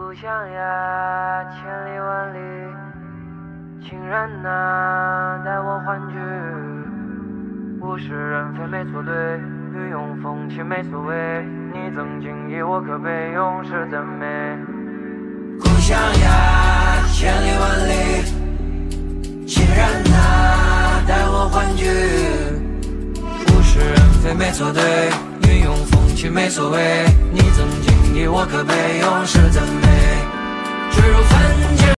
故乡呀，千里万里，情人呐，待我欢聚。物是人非没错对，云涌风起没所谓。你曾经以我可悲，永世赞美。故乡呀，千里万里，情人呐，待我欢聚。物是人非没错对，云涌风起没所谓。你曾经以我可悲，永世赞。